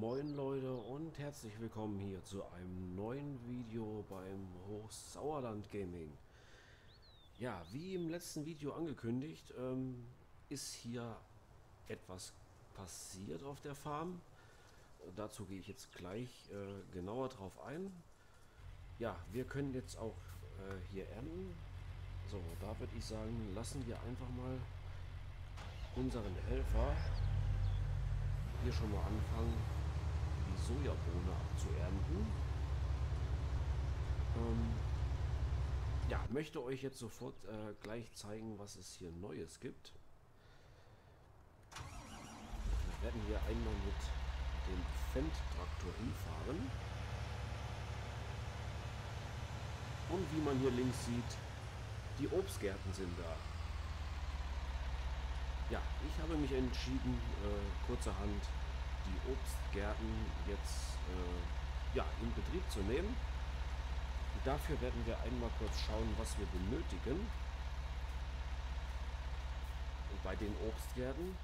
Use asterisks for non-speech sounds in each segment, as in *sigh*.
Moin Leute und herzlich willkommen hier zu einem neuen Video beim Hochsauerland Gaming. Ja, wie im letzten Video angekündigt, ähm, ist hier etwas passiert auf der Farm. Dazu gehe ich jetzt gleich äh, genauer drauf ein. Ja, wir können jetzt auch äh, hier ernten. So, da würde ich sagen, lassen wir einfach mal unseren Helfer hier schon mal anfangen, Sojabohne abzuernten. Ähm, ja, möchte euch jetzt sofort äh, gleich zeigen, was es hier Neues gibt. Da werden wir einmal mit dem Fendt-Traktor hinfahren. Und wie man hier links sieht, die Obstgärten sind da. Ja, ich habe mich entschieden, äh, kurzerhand die Obstgärten jetzt äh, ja, in Betrieb zu nehmen. Dafür werden wir einmal kurz schauen, was wir benötigen. Und bei den Obstgärten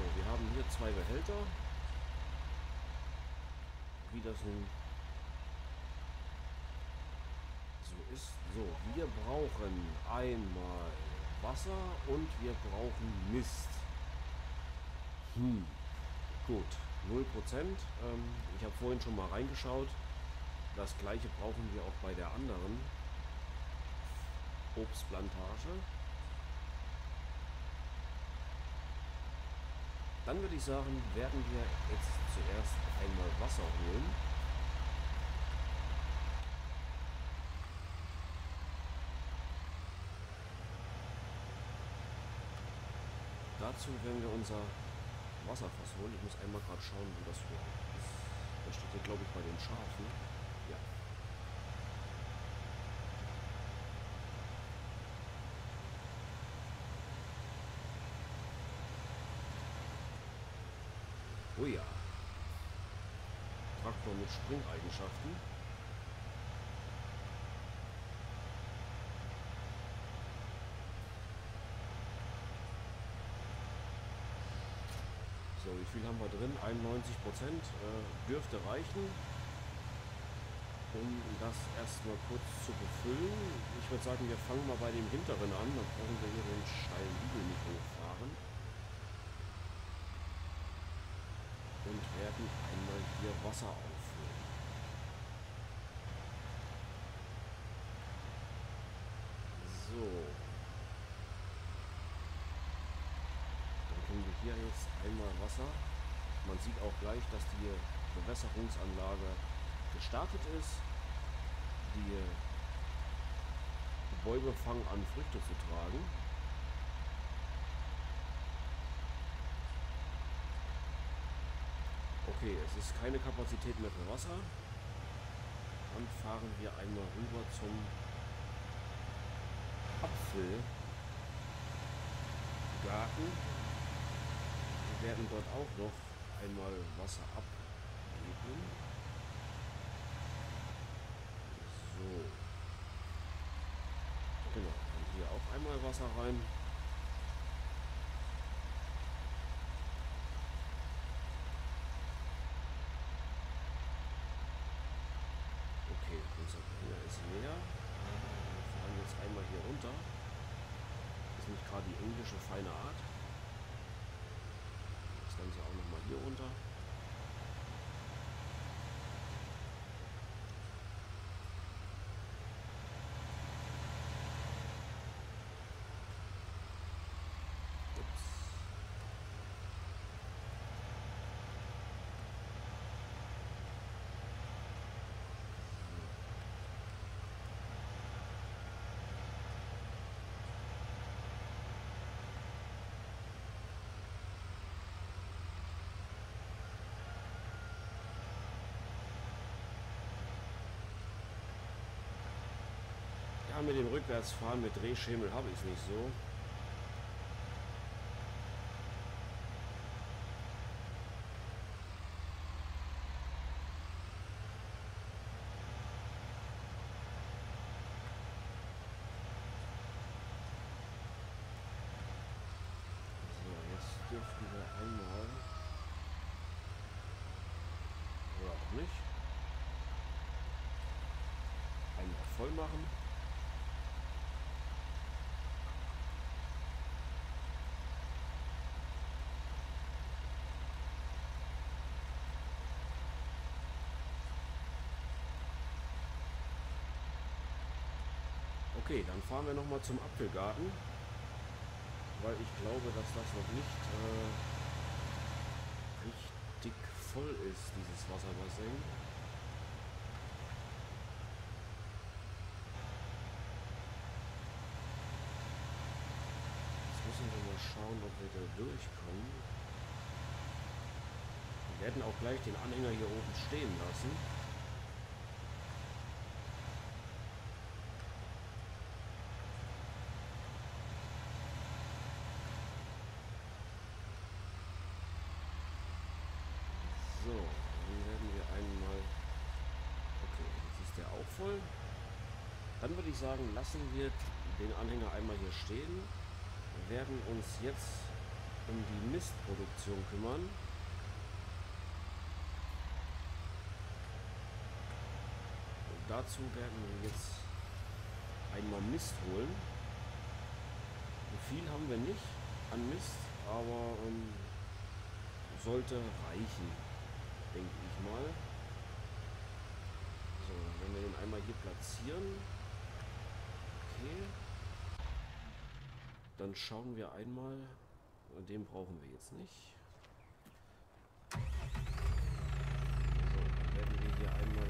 So, wir haben hier zwei Behälter. Wie das nun so ist. So, wir brauchen einmal Wasser und wir brauchen Mist. Hm, gut, 0%. Ähm, ich habe vorhin schon mal reingeschaut. Das gleiche brauchen wir auch bei der anderen Obstplantage. Dann würde ich sagen, werden wir jetzt zuerst einmal Wasser holen. Dazu werden wir unser Wasserfass holen. Ich muss einmal gerade schauen, wo das ist. Das steht hier, glaube ich, bei den Schafen. Ja. Oh ja. Traktor mit Springeigenschaften. Viel haben wir drin? 91 Prozent äh, dürfte reichen, um das erstmal kurz zu befüllen. Ich würde sagen, wir fangen mal bei dem hinteren an. Dann brauchen wir hier den steilen nicht hochfahren. Und werden einmal hier Wasser auffüllen. So, kriegen wir hier jetzt einmal Wasser. Man sieht auch gleich, dass die Bewässerungsanlage gestartet ist. Die Bäume fangen an Früchte zu tragen. Okay, es ist keine Kapazität mehr für Wasser. Dann fahren wir einmal rüber zum Apfelgarten werden dort auch noch einmal Wasser abgeben. So. Genau, und hier auch einmal Wasser rein. Okay, unser Brenner ist leer. Wir fahren jetzt einmal hier runter. Ist nicht gerade die englische feine Art. Ganze auch nochmal hier runter. Ja, mit dem Rückwärtsfahren mit Drehschemel habe ich es nicht so. voll machen. Okay, dann fahren wir nochmal zum Apfelgarten, weil ich glaube, dass das noch nicht äh, richtig voll ist, dieses Wasserbassin. Jetzt müssen wir mal schauen, ob wir da durchkommen. Wir werden auch gleich den Anhänger hier oben stehen lassen. voll. Dann würde ich sagen, lassen wir den Anhänger einmal hier stehen. Werden uns jetzt um die Mistproduktion kümmern. Und dazu werden wir jetzt einmal Mist holen. Viel haben wir nicht an Mist, aber ähm, sollte reichen, denke ich mal. So, wenn wir den einmal hier platzieren. Okay. Dann schauen wir einmal. Den brauchen wir jetzt nicht. So, dann werden wir hier einmal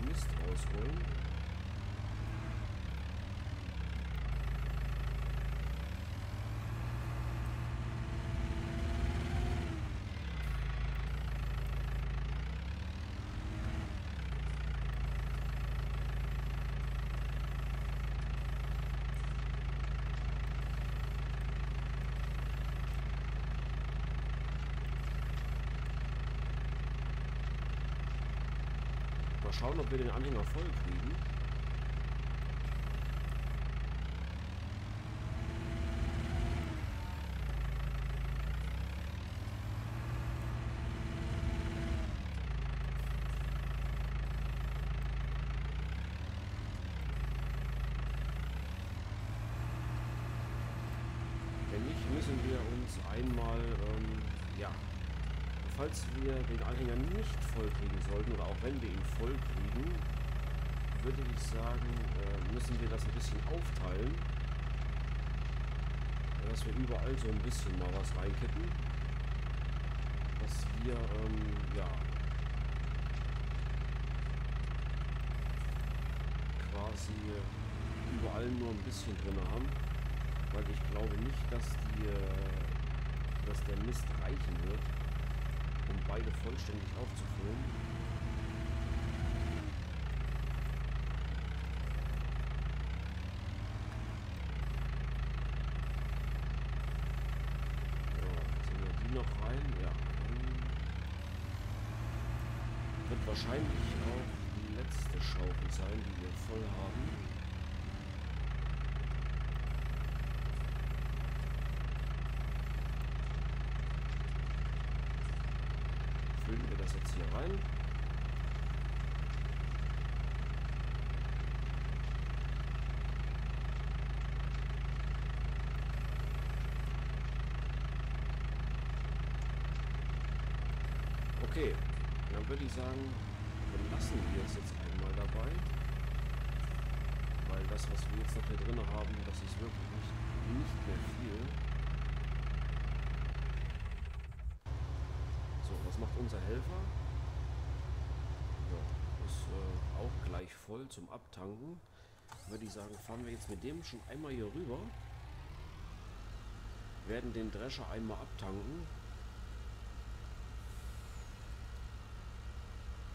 den Mist rausholen. Schauen, ob wir den Anhänger voll kriegen. Wenn nicht, müssen wir uns einmal ähm, ja, falls wir den Anhänger nicht voll kriegen sollten oder auch wenn wir ihn voll kriegen, würde ich sagen, äh, müssen wir das ein bisschen aufteilen. Dass wir überall so ein bisschen mal was reinkippen. Dass wir, ähm, ja, quasi überall nur ein bisschen drin haben. Weil ich glaube nicht, dass, die, äh, dass der Mist reichen wird beide vollständig aufzufüllen. So, die noch rein? Wird wahrscheinlich auch die letzte Schaufel sein, die wir voll haben. Jetzt hier rein. Okay, dann würde ich sagen, belassen wir es jetzt einmal dabei. Weil das, was wir jetzt noch hier drin haben, das ist wirklich nicht mehr viel. Unser Helfer? Ja, ist äh, auch gleich voll zum Abtanken. Würde ich sagen, fahren wir jetzt mit dem schon einmal hier rüber. Werden den Drescher einmal abtanken.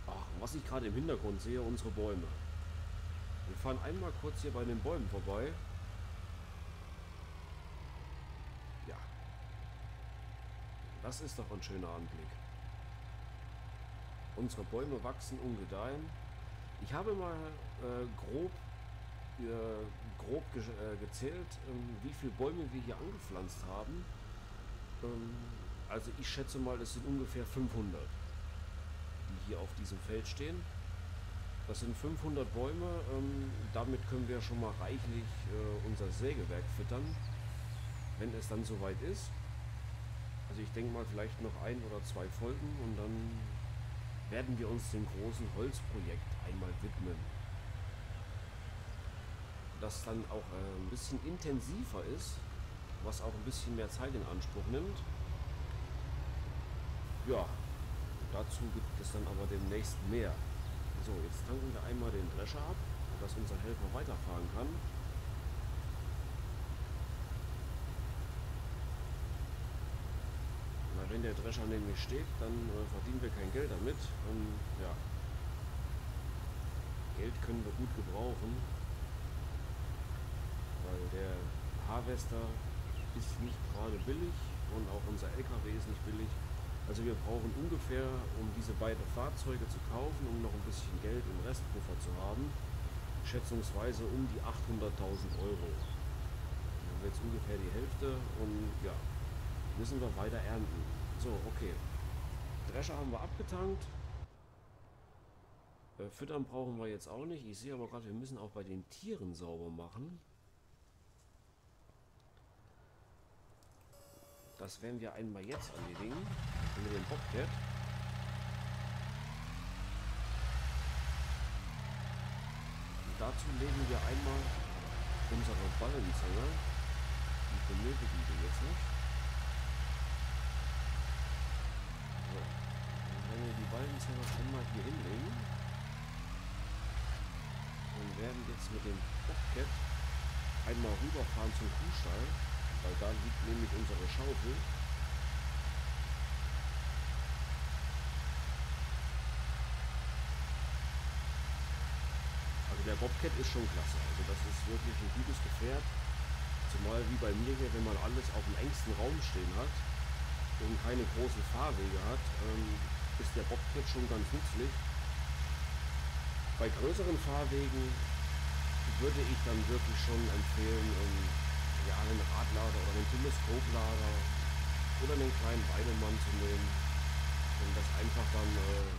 Ach, was ich gerade im Hintergrund sehe, unsere Bäume. Wir fahren einmal kurz hier bei den Bäumen vorbei. Ja. Das ist doch ein schöner Anblick. Unsere Bäume wachsen und gedeihen. Ich habe mal äh, grob, äh, grob ge äh, gezählt, ähm, wie viele Bäume wir hier angepflanzt haben. Ähm, also ich schätze mal, es sind ungefähr 500, die hier auf diesem Feld stehen. Das sind 500 Bäume. Ähm, damit können wir schon mal reichlich äh, unser Sägewerk füttern, wenn es dann soweit ist. Also ich denke mal vielleicht noch ein oder zwei Folgen und dann werden wir uns dem großen Holzprojekt einmal widmen. Das dann auch äh, ein bisschen intensiver ist, was auch ein bisschen mehr Zeit in Anspruch nimmt. Ja, dazu gibt es dann aber demnächst mehr. So, jetzt tanken wir einmal den Drescher ab, dass unser Helfer weiterfahren kann. Weil wenn der Drescher nämlich steht, dann äh, verdienen wir kein Geld damit. Und ja, Geld können wir gut gebrauchen, weil der Harvester ist nicht gerade billig und auch unser LKW ist nicht billig. Also wir brauchen ungefähr, um diese beiden Fahrzeuge zu kaufen, um noch ein bisschen Geld im Restpuffer zu haben, schätzungsweise um die 800.000 Euro. Dann haben wir jetzt ungefähr die Hälfte und ja, müssen wir weiter ernten. So, okay. Drescher haben wir abgetankt. Äh, füttern brauchen wir jetzt auch nicht. Ich sehe aber gerade, wir müssen auch bei den Tieren sauber machen. Das werden wir einmal jetzt erledigen. Mit dem Bobcat. Und dazu legen wir einmal unsere Ballenzange. Die benötigen wir jetzt nicht. So. Dann werden wir Ballenzange einmal hier hinlegen. Und werden jetzt mit dem Bobcat einmal rüberfahren zum Kuhstall weil da liegt nämlich unsere Schaufel. Also der Bobcat ist schon klasse. Also das ist wirklich ein gutes Gefährt. Zumal wie bei mir hier, wenn man alles auf dem engsten Raum stehen hat und keine großen Fahrwege hat, ähm, ist der Bobcat schon ganz nützlich. Bei größeren Fahrwegen würde ich dann wirklich schon empfehlen, ähm, ja, einen Radlader oder einen Teleskoplader oder einen kleinen Weidemann zu nehmen. Und das einfach dann, äh,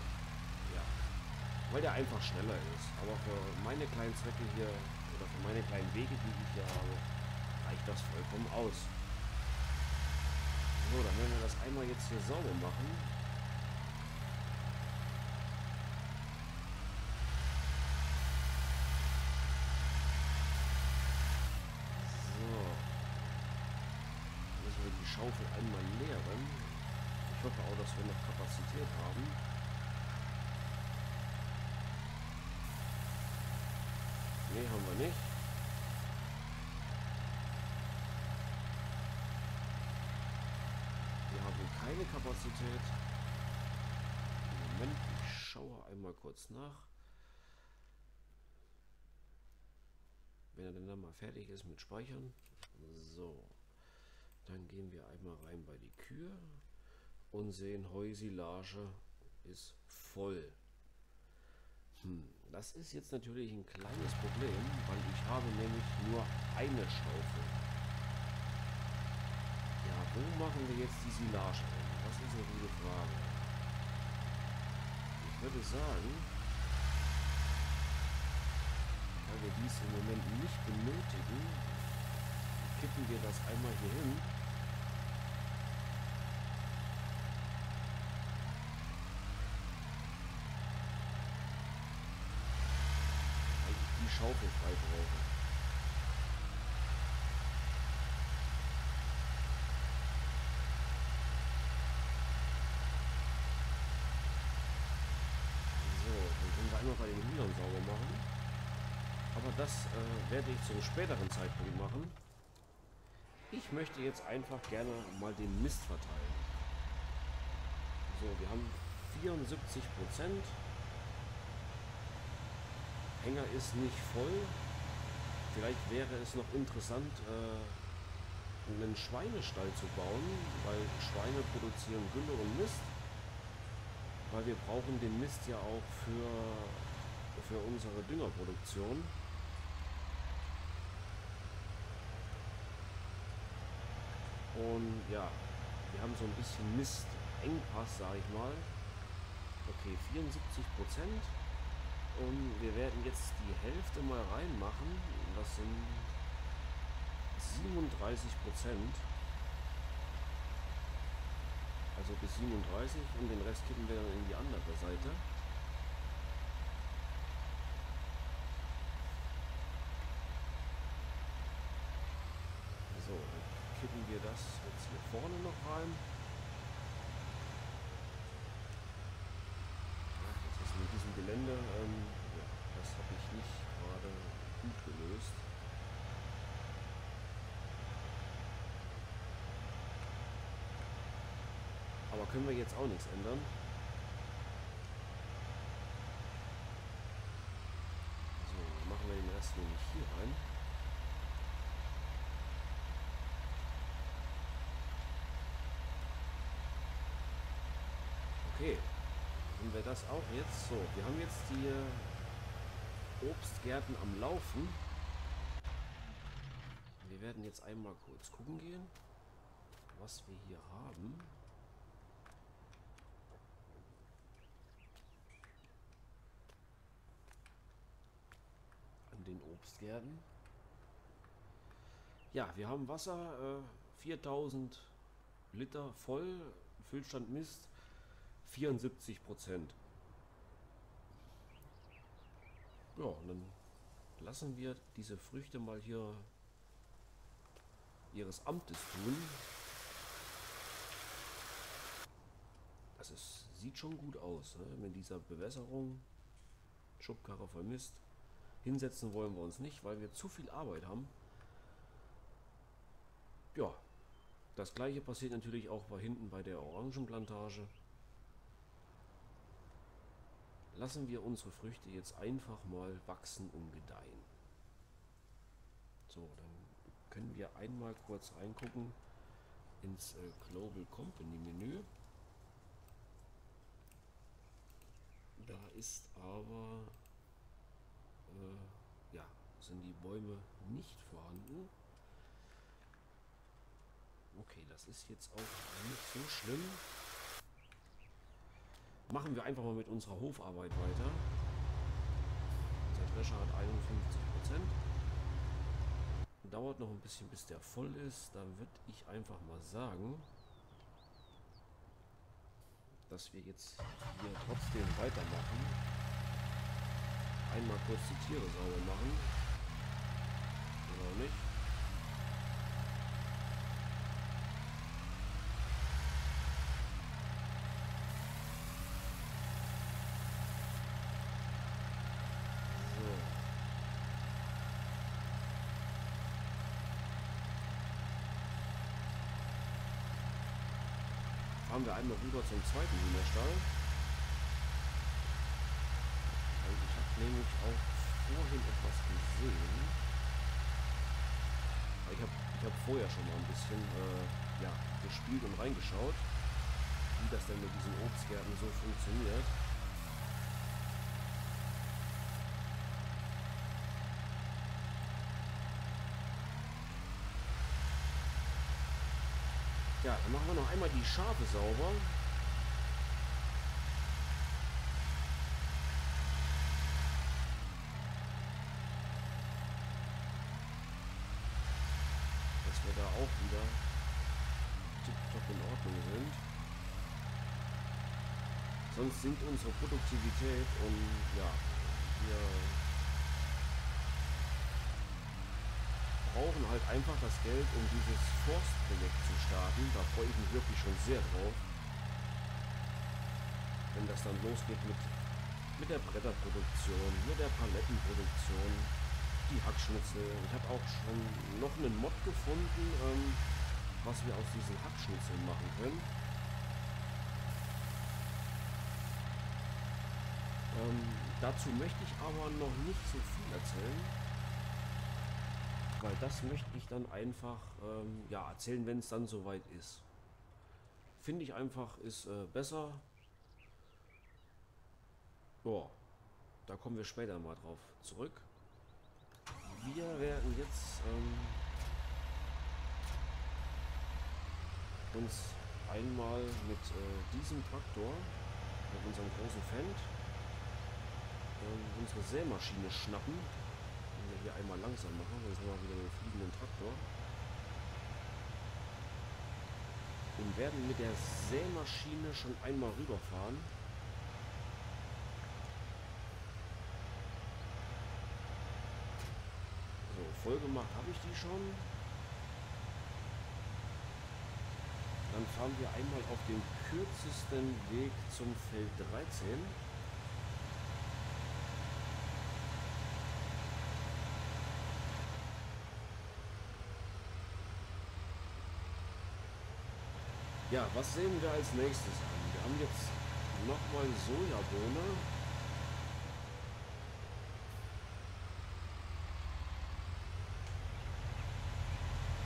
ja, weil der einfach schneller ist. Aber für meine kleinen Zwecke hier oder für meine kleinen Wege, die ich hier habe, reicht das vollkommen aus. So, dann werden wir das einmal jetzt hier sauber machen. Schaufel einmal leeren. Ich hoffe auch, dass wir noch Kapazität haben. Ne, haben wir nicht. Wir haben keine Kapazität. Moment, ich schaue einmal kurz nach. Wenn er dann mal fertig ist mit Speichern. So. Dann gehen wir einmal rein bei die Kühe und sehen, Heusilage ist voll. Hm, das ist jetzt natürlich ein kleines Problem, weil ich habe nämlich nur eine Schaufel. Ja, wo machen wir jetzt die Silage hin? Das ist eine gute Frage. Ich würde sagen, weil wir dies im Moment nicht benötigen, kippen wir das einmal hier hin Schaufel frei brauche. So, dann können wir einmal bei den Hühnern sauber machen. Aber das äh, werde ich zu einem späteren Zeitpunkt machen. Ich möchte jetzt einfach gerne mal den Mist verteilen. So, wir haben 74 Prozent. Hänger ist nicht voll. Vielleicht wäre es noch interessant, äh, einen Schweinestall zu bauen, weil Schweine produzieren Gülle und Mist. Weil wir brauchen den Mist ja auch für, für unsere Düngerproduktion. Und ja, wir haben so ein bisschen Mistengpass, sage ich mal. Okay, 74 Prozent. Und wir werden jetzt die Hälfte mal reinmachen. Das sind 37 Prozent. Also bis 37 und den Rest kippen wir dann in die andere Seite. So, dann kippen wir das jetzt hier vorne noch rein. mit diesem Gelände, ähm, ja, das habe ich nicht gerade gut gelöst. Aber können wir jetzt auch nichts ändern. So, machen wir den Rest nämlich hier rein. Okay, haben wir das auch jetzt. So, wir haben jetzt die äh, Obstgärten am Laufen. Wir werden jetzt einmal kurz gucken gehen, was wir hier haben. An den Obstgärten. Ja, wir haben Wasser, äh, 4000 Liter voll, Füllstand Mist 74 Prozent. Ja, und dann lassen wir diese Früchte mal hier ihres Amtes tun. Das ist, sieht schon gut aus, ne? mit dieser Bewässerung. Schubkarre vermisst. Hinsetzen wollen wir uns nicht, weil wir zu viel Arbeit haben. Ja, das gleiche passiert natürlich auch bei hinten bei der Orangenplantage lassen wir unsere Früchte jetzt einfach mal wachsen und gedeihen. So, dann können wir einmal kurz reingucken ins äh, Global Company Menü. Da ist aber, äh, ja, sind die Bäume nicht vorhanden. Okay, das ist jetzt auch nicht so schlimm. Machen wir einfach mal mit unserer Hofarbeit weiter. Unser Drescher hat 51 Prozent. Dauert noch ein bisschen, bis der voll ist. Dann würde ich einfach mal sagen, dass wir jetzt hier trotzdem weitermachen. Einmal kurz die Tiere sauber machen. Oder nicht? Fahren wir einmal rüber zum zweiten Hühnerstall. Und ich habe nämlich auch vorhin etwas gesehen. Ich habe ich hab vorher schon mal ein bisschen äh, ja, gespielt und reingeschaut, wie das denn mit diesen Obstgärten so funktioniert. Ja, dann machen wir noch einmal die Schafe sauber. Dass wir da auch wieder tipptopp in Ordnung sind. Sonst sinkt unsere Produktivität und ja, wir brauchen halt einfach das Geld, um dieses Forstprojekt zu starten. Da freue ich mich wirklich schon sehr drauf. Wenn das dann losgeht mit, mit der Bretterproduktion, mit der Palettenproduktion, die Hackschnitzel. Ich habe auch schon noch einen Mod gefunden, ähm, was wir aus diesen Hackschnitzeln machen können. Ähm, dazu möchte ich aber noch nicht so viel erzählen weil das möchte ich dann einfach ähm, ja, erzählen, wenn es dann soweit ist. Finde ich einfach, ist äh, besser. Boah, da kommen wir später mal drauf zurück. Wir werden jetzt ähm, uns einmal mit äh, diesem Traktor, mit unserem großen Fendt, ähm, unsere Sämaschine schnappen. Hier einmal langsam machen, sonst haben wir wieder einen fliegenden Traktor. Und werden mit der Sämaschine schon einmal rüberfahren. So, voll gemacht habe ich die schon. Dann fahren wir einmal auf dem kürzesten Weg zum Feld 13. Ja, was sehen wir als nächstes an? Wir haben jetzt nochmal Sojabohne.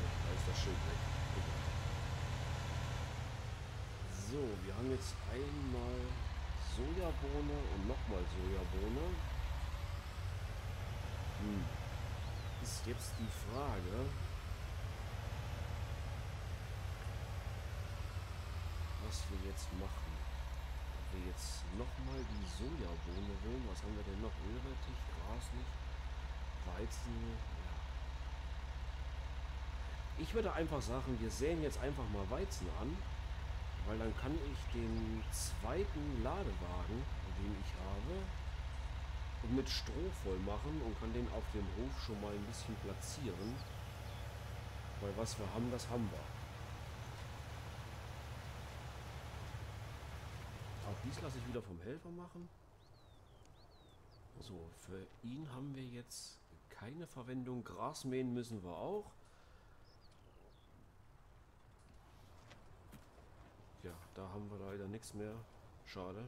Ja, da ist das Schild weg. So, wir haben jetzt einmal Sojabohne und nochmal Sojabohne. Hm. Ist jetzt die Frage, was wir jetzt machen. Ob wir jetzt nochmal die Sojabohne wollen. Was haben wir denn noch? Ölrettich, Graslicht, Weizen. Ja. Ich würde einfach sagen, wir säen jetzt einfach mal Weizen an. Weil dann kann ich den zweiten Ladewagen, den ich habe, mit Stroh voll machen und kann den auf dem Hof schon mal ein bisschen platzieren. Weil was wir haben, das haben wir. Auch dies lasse ich wieder vom Helfer machen. So, für ihn haben wir jetzt keine Verwendung. Gras mähen müssen wir auch. Ja, da haben wir leider nichts mehr. Schade,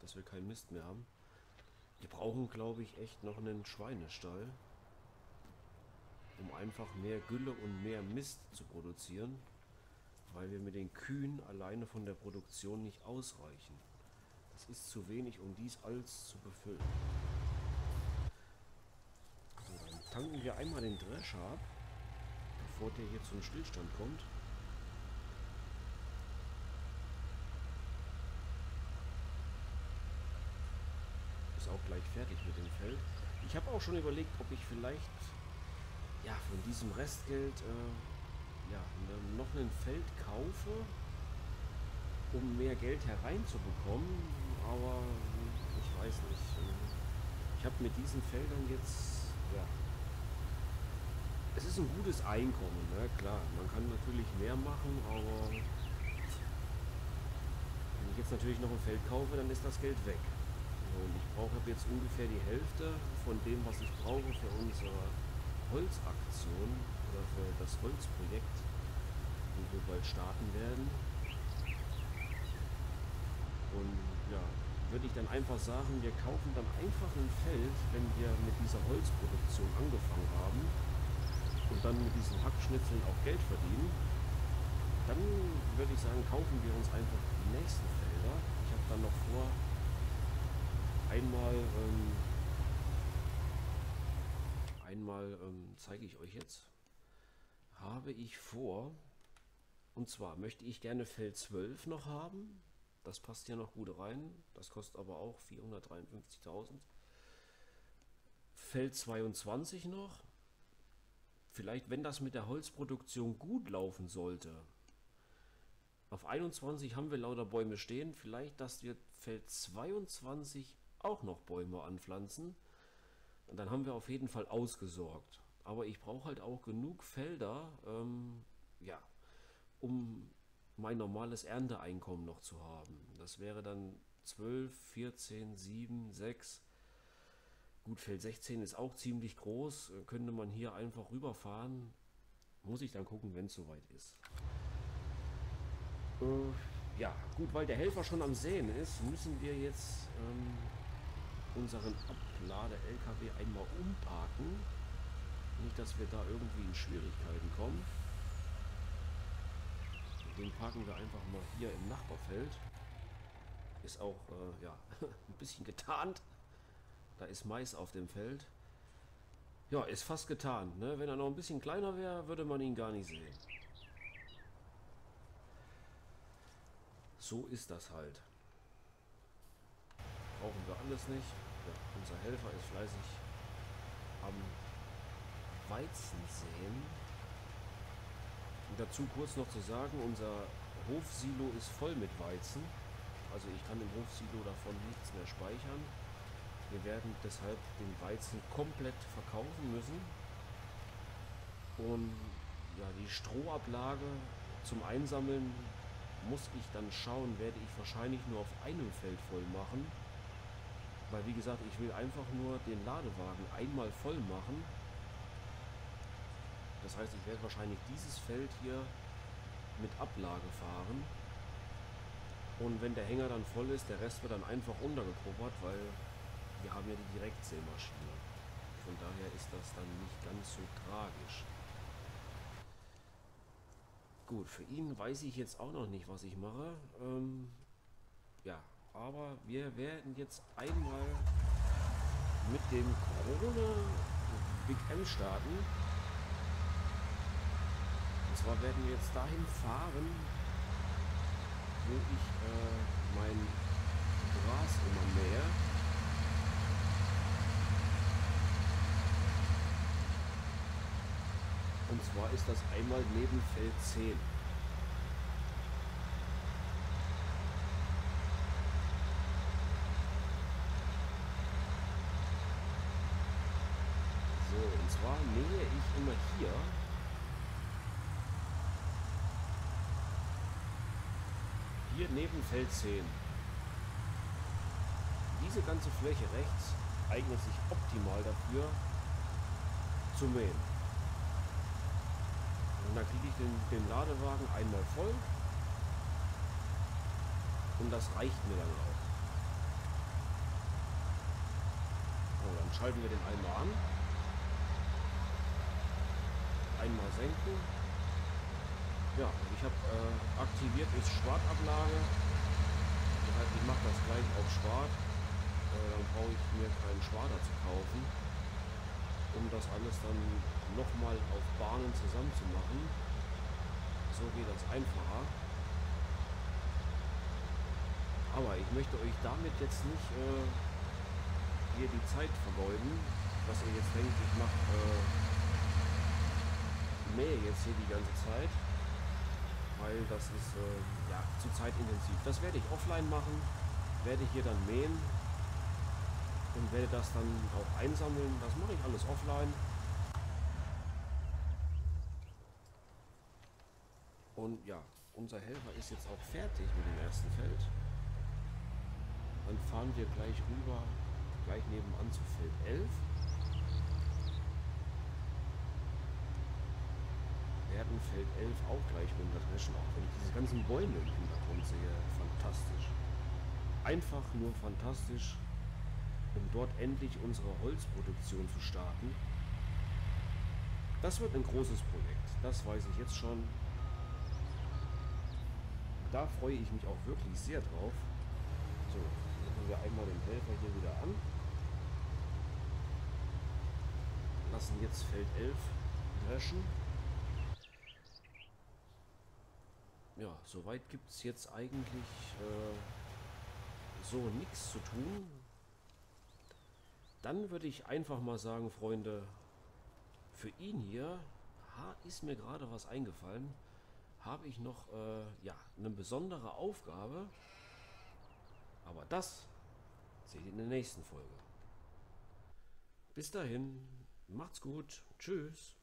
dass wir keinen Mist mehr haben. Wir brauchen, glaube ich, echt noch einen Schweinestall, um einfach mehr Gülle und mehr Mist zu produzieren weil wir mit den Kühen alleine von der Produktion nicht ausreichen. Das ist zu wenig, um dies alles zu befüllen. So, dann tanken wir einmal den Drescher ab, bevor der hier zum Stillstand kommt. Ist auch gleich fertig mit dem Feld. Ich habe auch schon überlegt, ob ich vielleicht ja von diesem Restgeld äh, ja, noch ein Feld kaufe, um mehr Geld hereinzubekommen, aber ich weiß nicht. Ich habe mit diesen Feldern jetzt, ja, es ist ein gutes Einkommen, ne? klar. Man kann natürlich mehr machen, aber wenn ich jetzt natürlich noch ein Feld kaufe, dann ist das Geld weg. Und ich brauche jetzt ungefähr die Hälfte von dem, was ich brauche für unsere Holzaktion oder für das Holzprojekt, wo wir bald starten werden. Und ja, würde ich dann einfach sagen, wir kaufen dann einfach ein Feld, wenn wir mit dieser Holzproduktion angefangen haben und dann mit diesen Hackschnitzeln auch Geld verdienen, dann würde ich sagen, kaufen wir uns einfach die nächsten Felder. Ich habe dann noch vor, einmal ähm, einmal ähm, zeige ich euch jetzt, habe ich vor, und zwar möchte ich gerne Feld 12 noch haben. Das passt ja noch gut rein. Das kostet aber auch 453.000. Feld 22 noch. Vielleicht, wenn das mit der Holzproduktion gut laufen sollte. Auf 21 haben wir lauter Bäume stehen. Vielleicht, dass wir Feld 22 auch noch Bäume anpflanzen. Und dann haben wir auf jeden Fall ausgesorgt. Aber ich brauche halt auch genug Felder, ähm, ja, um mein normales Ernteeinkommen noch zu haben. Das wäre dann 12, 14, 7, 6. Gut, Feld 16 ist auch ziemlich groß. Könnte man hier einfach rüberfahren. Muss ich dann gucken, wenn es soweit ist. Äh, ja, gut, weil der Helfer schon am Säen ist, müssen wir jetzt ähm, unseren Ablade-LKW einmal umparken. Nicht, dass wir da irgendwie in Schwierigkeiten kommen. Den parken wir einfach mal hier im Nachbarfeld. Ist auch äh, ja, *laughs* ein bisschen getarnt. Da ist Mais auf dem Feld. Ja, ist fast getan. Ne? Wenn er noch ein bisschen kleiner wäre, würde man ihn gar nicht sehen. So ist das halt. Brauchen wir alles nicht. ja, unser Helfer ist fleißig am Weizen säen. Dazu kurz noch zu sagen, unser Hofsilo ist voll mit Weizen. Also ich kann im Hofsilo davon nichts mehr speichern. Wir werden deshalb den Weizen komplett verkaufen müssen. Und ja, die Strohablage zum Einsammeln muss ich dann schauen, werde ich wahrscheinlich nur auf einem Feld voll machen. Weil wie gesagt, ich will einfach nur den Ladewagen einmal voll machen. Das heißt, ich werde wahrscheinlich dieses Feld hier mit Ablage fahren. Und wenn der Hänger dann voll ist, der Rest wird dann einfach untergekuppert, weil wir haben ja die Direktsämaschine. Von daher ist das dann nicht ganz so tragisch. Gut, für ihn weiß ich jetzt auch noch nicht, was ich mache. Ähm, ja, aber wir werden jetzt einmal mit dem Krone Big M starten. Und zwar werden wir jetzt dahin fahren, wo ich äh, mein Gras immer mähe. Und zwar ist das einmal neben Feld 10. So, und zwar nähe ich immer hier hier neben Feld 10. Diese ganze Fläche rechts eignet sich optimal dafür zu mähen. Und dann kriege ich den, den Ladewagen einmal voll. Und das reicht mir dann auch. So, dann schalten wir den einmal an. Einmal senken. Ja, ich habe äh, aktiviert ist Schwartablage. Das heißt, ich mache das gleich auf Schwart. Äh, dann brauche ich mir keinen Schwader zu kaufen um das alles dann nochmal auf Bahnen zusammenzumachen. So geht das einfacher. Aber ich möchte euch damit jetzt nicht äh, hier die Zeit vergeuden, dass ihr jetzt denkt, ich mache äh, mähe jetzt hier die ganze Zeit, weil das ist äh, ja zu zeitintensiv. Das werde ich offline machen, werde ich hier dann mähen und werde das dann auch einsammeln. Das mache ich alles offline. Und ja, unser Helfer ist jetzt auch fertig mit dem ersten Feld. Dann fahren wir gleich rüber, gleich nebenan zu Feld 11. Werden Feld 11 auch gleich runtertreschen, auch wenn ich diese ganzen Bäume im Hintergrund sehe. Fantastisch. Einfach nur fantastisch um dort endlich unsere Holzproduktion zu starten. Das wird ein großes Projekt, das weiß ich jetzt schon. Da freue ich mich auch wirklich sehr drauf. So, machen wir einmal den Helfer hier wieder an. Lassen jetzt Feld 11 dreschen. Ja, soweit gibt es jetzt eigentlich äh, so nichts zu tun. Dann würde ich einfach mal sagen, Freunde, für ihn hier ist mir gerade was eingefallen. Habe ich noch äh, ja, eine besondere Aufgabe. Aber das seht ihr in der nächsten Folge. Bis dahin, macht's gut. Tschüss.